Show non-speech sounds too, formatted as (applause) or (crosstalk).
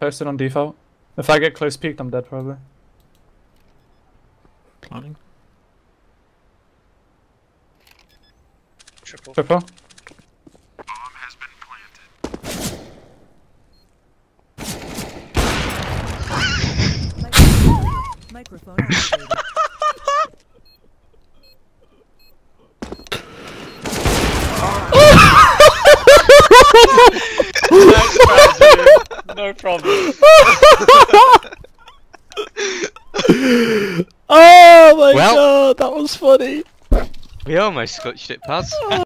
Posted on default. If I get close peeked, I'm dead probably. Planning. Triple. Triple. Microphone activated. Problem. (laughs) Oh my Well- god, that was funny. We almost scotched it, Paz. (laughs)